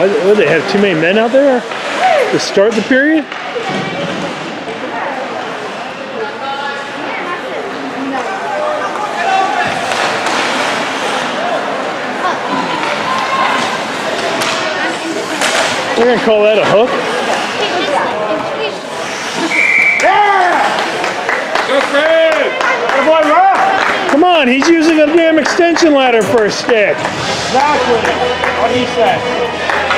Why, what, they have too many men out there to start the period? We're gonna call that a hook. Come on, he's using a damn extension ladder for a stick. Exactly. What he said.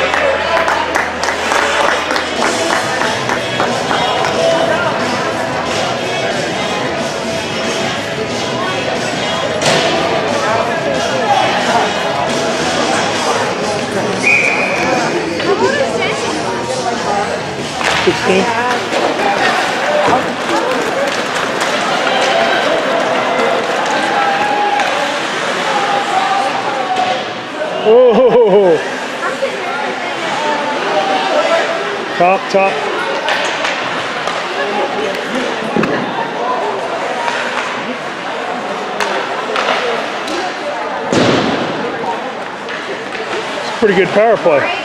Good power play.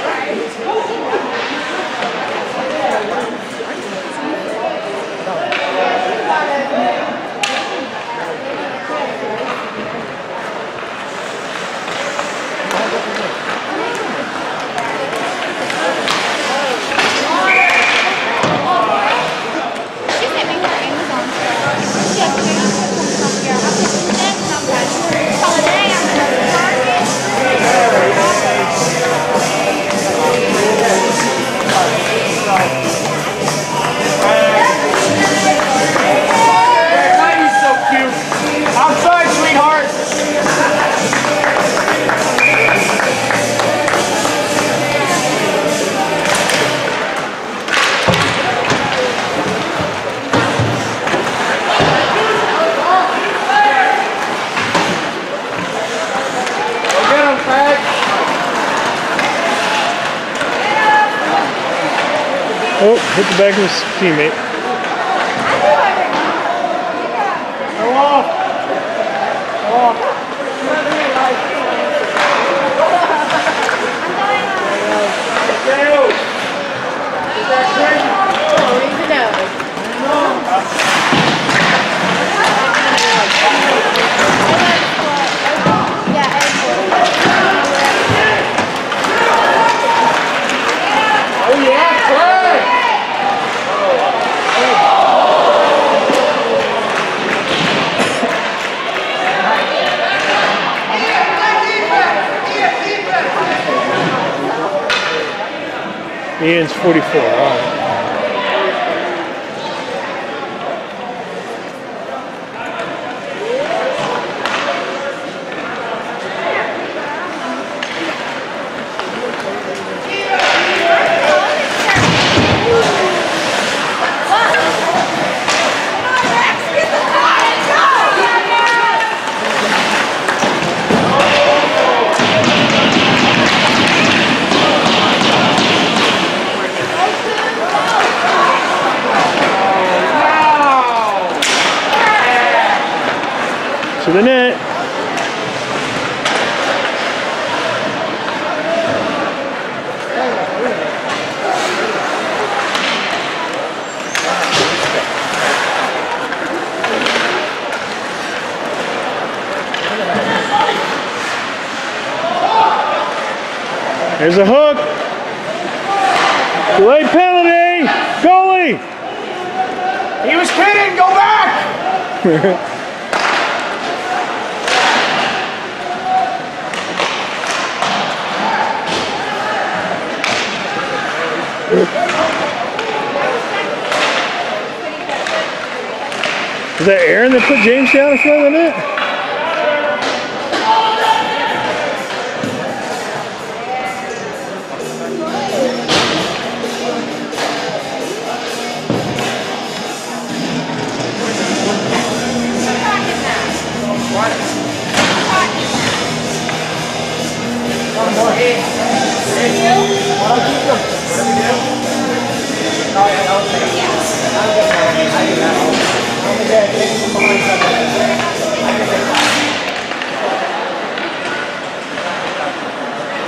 Back of his teammate. 44. All right. To the net. There's a hook. Late penalty. Goalie. He was kidding. Go back. Is that Aaron that put James down in front of the net?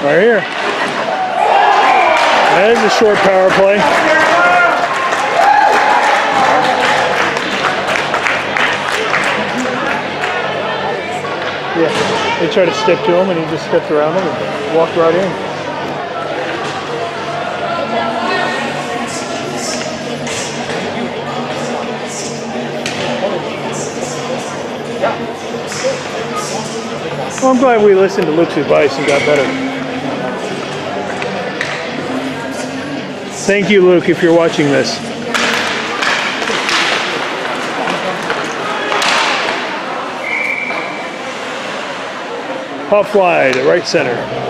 Right here. That is a short power play. Yeah, they tried to step to him and he just stepped around him and walked right in. Well, I'm glad we listened to Luke's advice and got better. Thank you, Luke, if you're watching this. Pop fly to right center.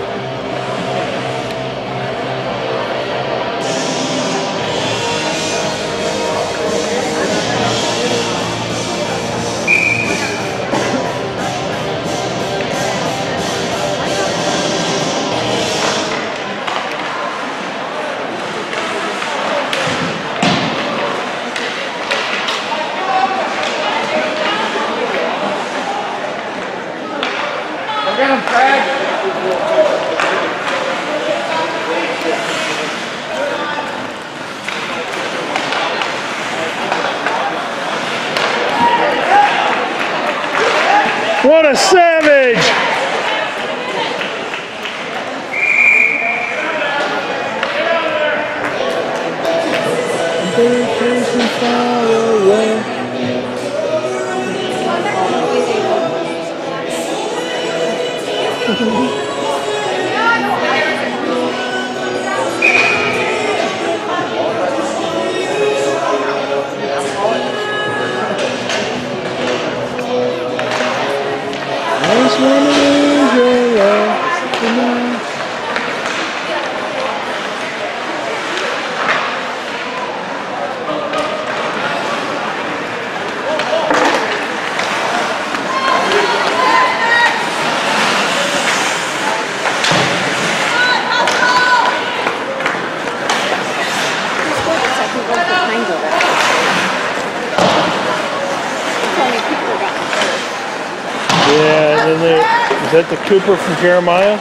Cooper from Jeremiah?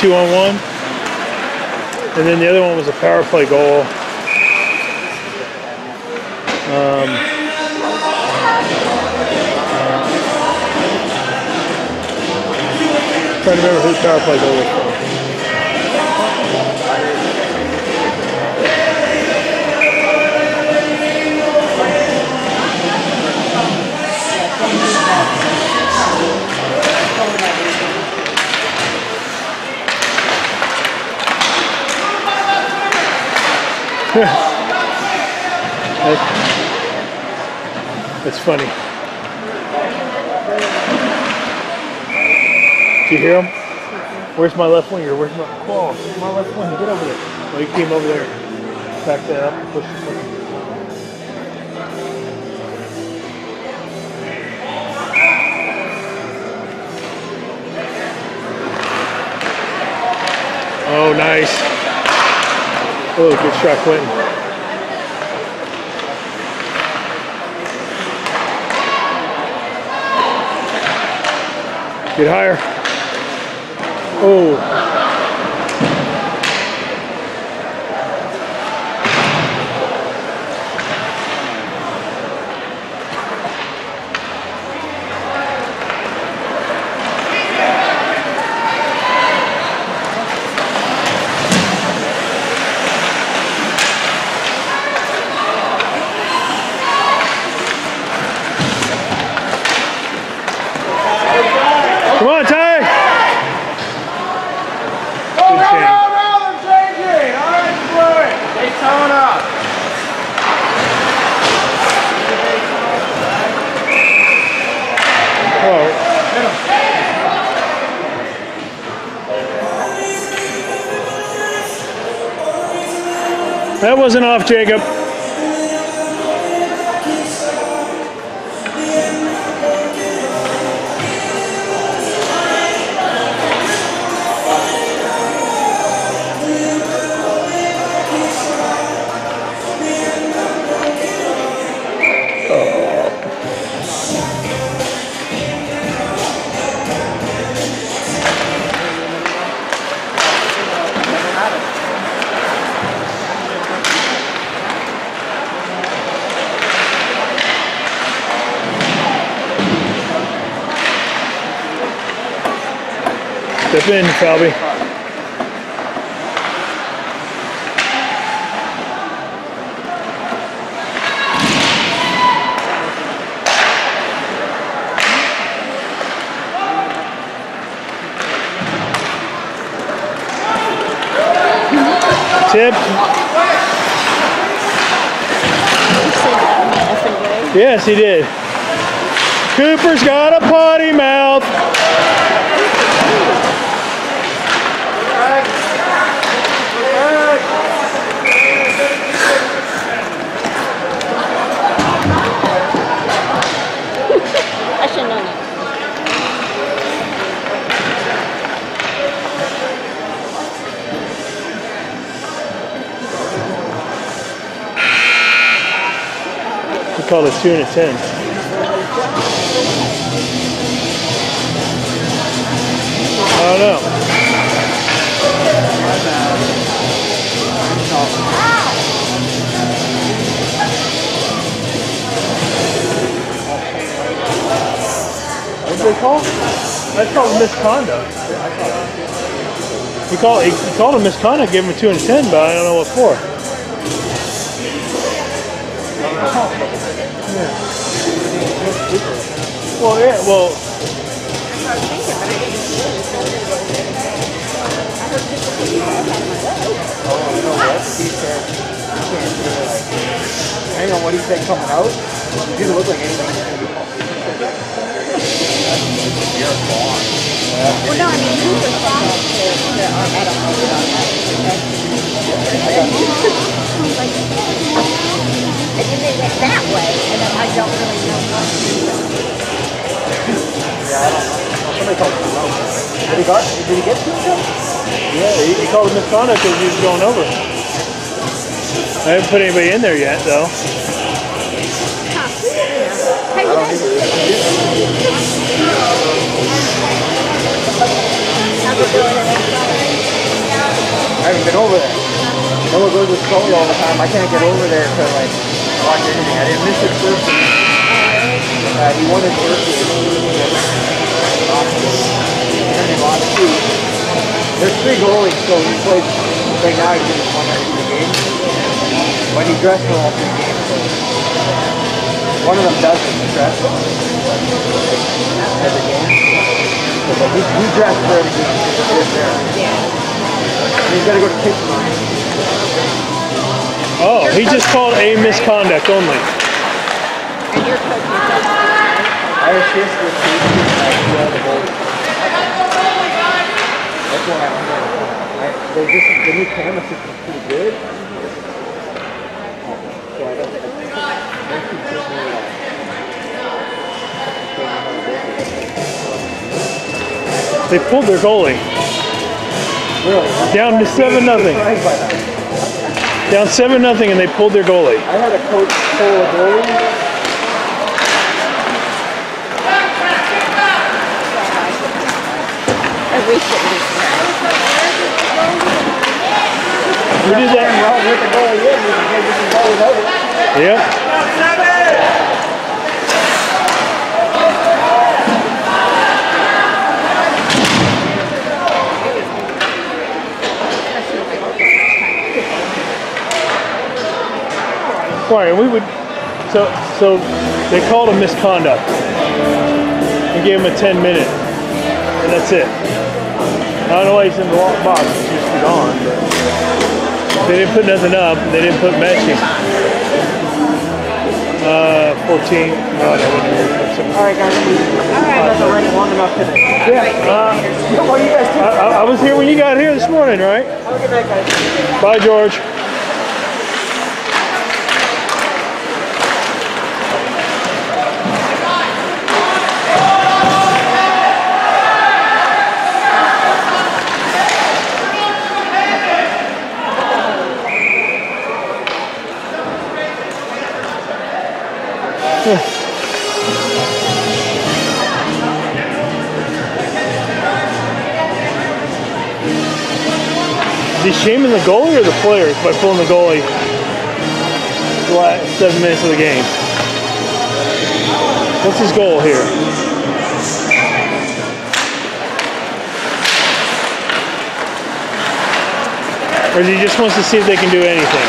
Two on one? And then the other one was a power play goal. Um, trying to remember whose power play goal was. That- That's funny. Do you hear him? Where's my left winger? Where's my oh, where's my left winger? Get over there. Oh, he came over there. Back that up push the button. Oh, nice. Oh, good shot, Quentin. Get higher. Oh. Come on, Ty. Go Good round, shame. round, round, I'm changing. All right, Floyd. Daytona. Oh, that wasn't off, Jacob. Step in, Falby. Tipped. You said that in the effing way. Yes, he did. Cooper's got a potty mouth. We called it two and a ten. I don't know. What do they call? That's called misconduct. He called he called him misconduct, gave him a two and a ten, but I don't know what for. Heard yeah, say, "Oh, I had my way." Oh, you know what? He said, you can't do it like, depending on what he said coming out, it didn't look like anything. Well, no, I mean, who was that? The, the, I don't know about that. And then they went that way, and then I don't really know what to do. Did he got, did he get to him? yeah, he, he called him misconduct because he was going over. I haven't put anybody in there yet, though. It? I haven't been over there. Noah goes to Scully all the time. I can't get over there to like watch anything. I didn't miss his first. Uh, he won his first game. Lost two. And he lost two. There's three goalies, so he plays right now. He's in one every three games. But he dressed for all three games. So one of them doesn't dress every game. So, but he, he dressed for every game. He was there. And he's got to go to kitchen on it. Oh, he just called a misconduct only. And your coach is up. I assist with safety like the. That's what I'm hearing. I, they just, the new camera system's pretty good. So I don't, I keep thinking like, They pulled their goalie really? down to seven nothing. Surprised by. Down seven nothing, and they pulled their goalie. I had a coach pull a goalie. I wish it was We did with the we can it. Yep. We would. So, so they called him misconduct and gave him a 10 minute, and that's it. I don't know why he's in the lock box. He's just gone. But they didn't put nothing up. They didn't put matching. Uh, 14. No, they wouldn't All right, guys. All right. That's already long enough today. Yeah. Uh, Well, you guys take I, I- I was here when you got here this morning, right? Have a good night, guys. Bye, George. Is he shaming the goalie or the players by pulling the goalie the last seven minutes of the game? What's his goal here? Or he just wants to see if they can do anything?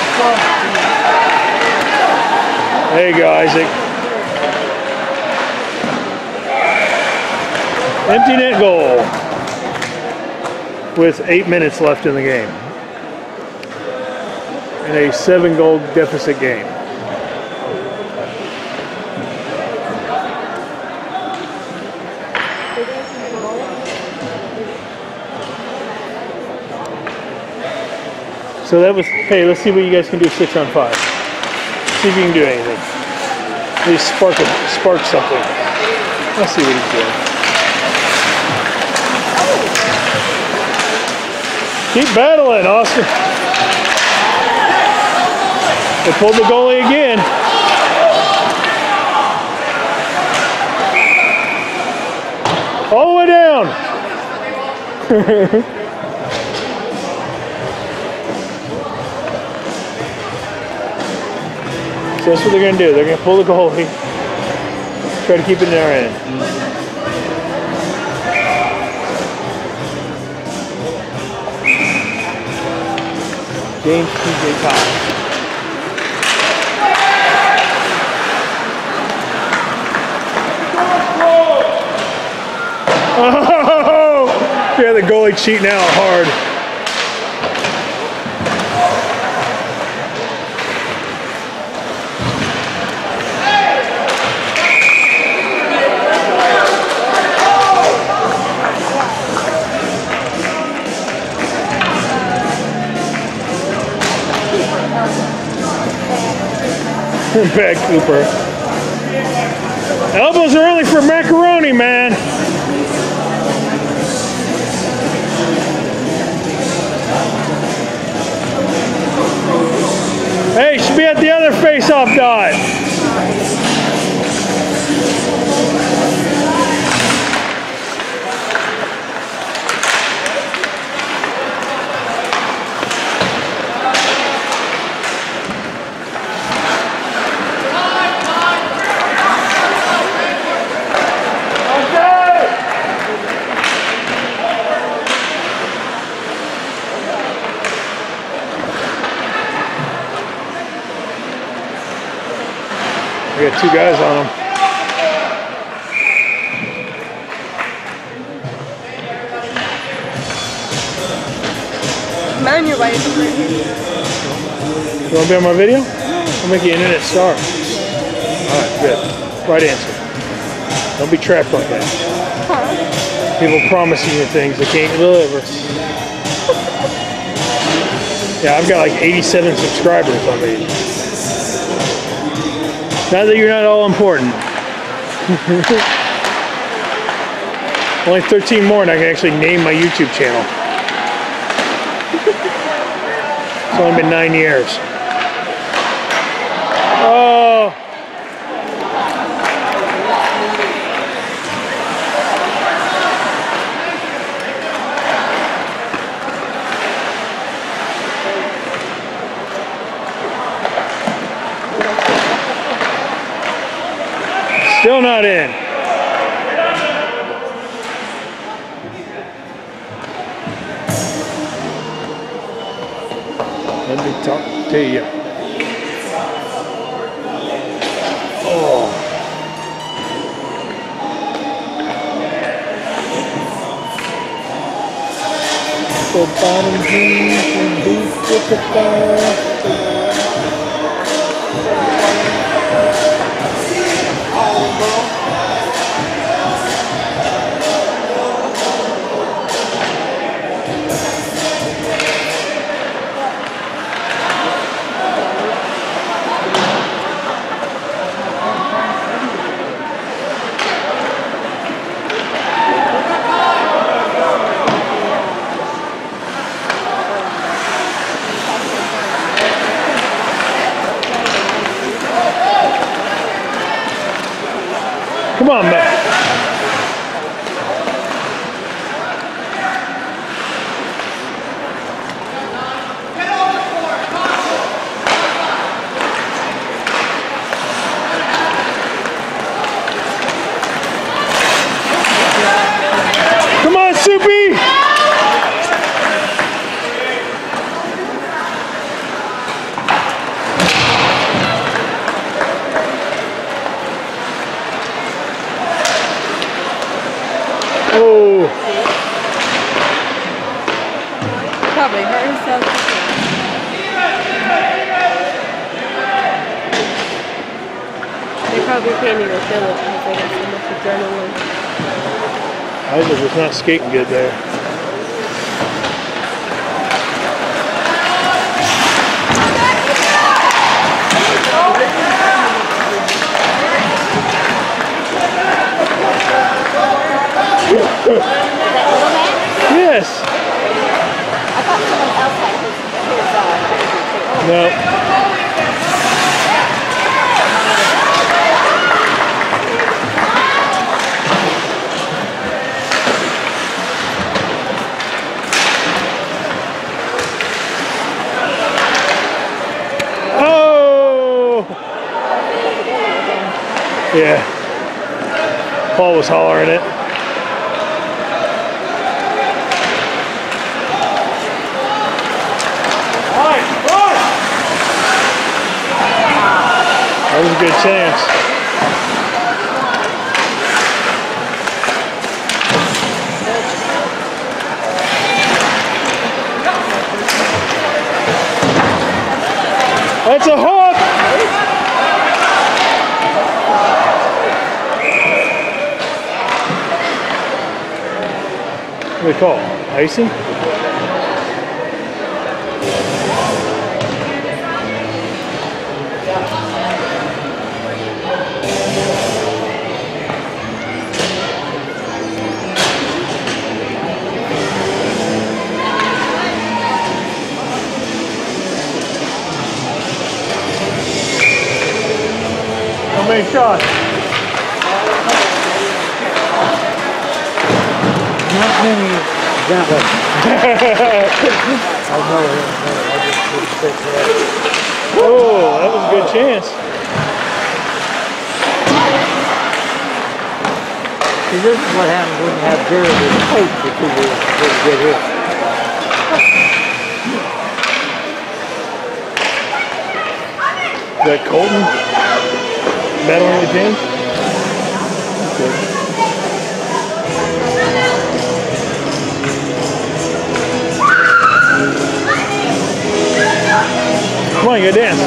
There you go, Isaac. Empty net goal with eight minutes left in the game. In a seven goal deficit game. So that was, hey, let's see what you guys can do six on five. See if you can do anything. Maybe spark, a, spark something. Let's see what he's doing. Keep battling, Austin. They pulled the goalie again. All the way down. So that's what they're gonna do. They're gonna pull the goalie, try to keep it in their end. James T.J. Cox. Oh! Yeah, the goalie cheating out hard. Bad Cooper. Elbows are only for macaroni, man. Hey, should be at the other face-off dot. We got two guys on them. Man, your wife. You want to be on my video? I'll make you an internet star. All right, good. Right answer. Don't be trapped like that. People promising you things they can't deliver. yeah, I've got like 87 subscribers on me. Now that you're not all important. Only 13 more and I can actually name my YouTube channel. It's only been nine years. Oh. Not in. Let me talk to you. Oh. The bottom jeans and boots with the fire. Come on, man. Come on, Soupy! probably can't even feel it because they got so much adrenaline. Skating good there. Yes. I thought someone else had his, his uh, No. Oh! Yeah. Paul was hollering it. That was a good chance. That's a hook! They call? Icing? How shots? Not many that. I know it. Oh, that was a good chance. See, this is what happens when you have Jared as a coach because he didn't get hit. Is that Colton battling with James? Come on, dance.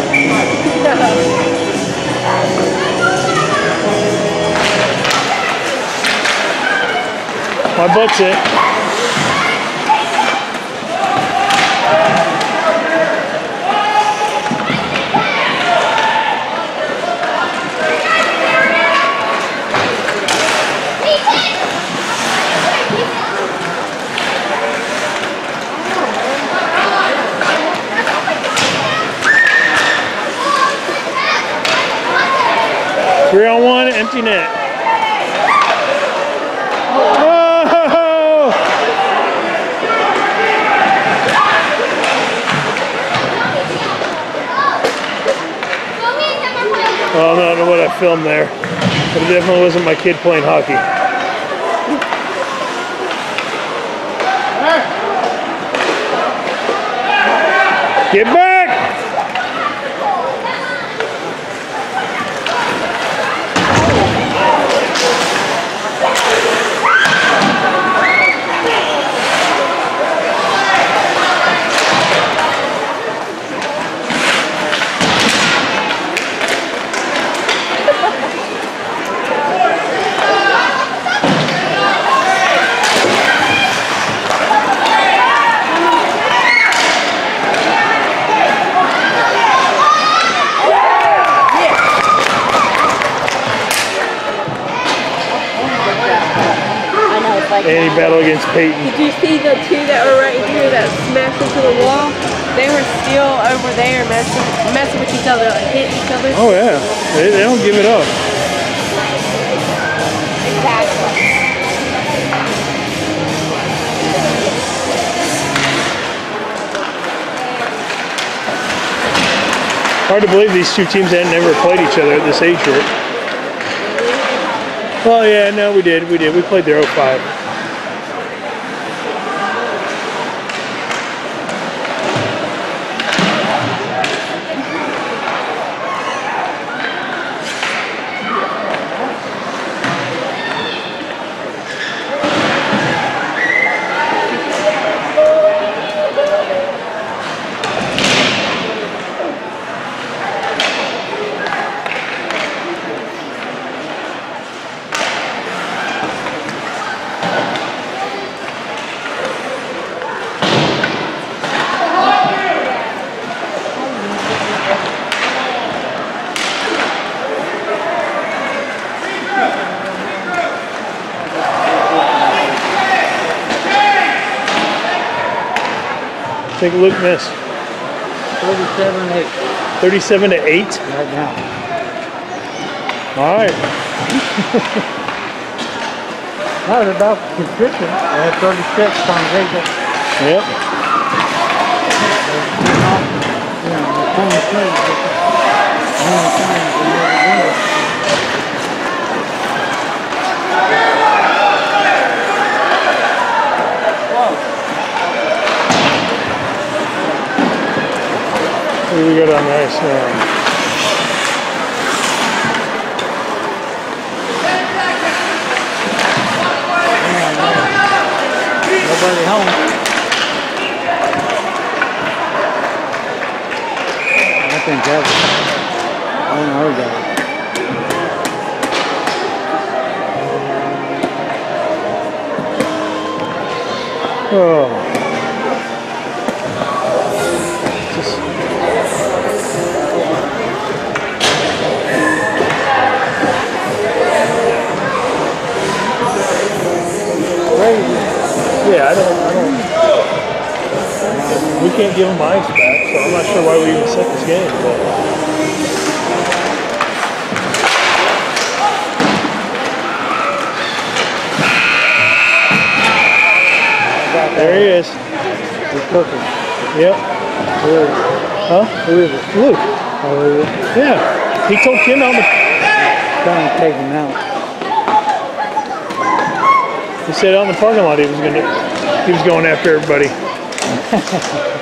My butt's it. Three on one, empty net. Oh! No, I don't know what I filmed there. But it definitely wasn't my kid playing hockey. Get back! I know, it's like And he battled against Peyton. Did you see the two that were right here that smashed into the wall? They were still over there messing, messing with each other, like hitting each other. Oh yeah, they, they don't give it up. Exactly. Hard to believe these two teams had never played each other at this age group. Well, yeah, no, we did, we did. We played their 05. Think Luke missed? 37 to 8 37 to 8. right now. All right. That was about consistent. I had 36 on Vegas. Yep. You know, the 23 is just many times we never win it. What do we got on the ice now? Nobody home. I think that was, I don't know that. Oh. Yeah, I don't, I don't. We can't give them ice back, so I'm not sure why we even set this game. But there he is. He's cooking. Yep. Who is it? Huh? Who is it? Luke. Oh, is it? Yeah. He told Kim on the. Trying to take him out. He said out in the parking lot he was gonna. He was going after everybody.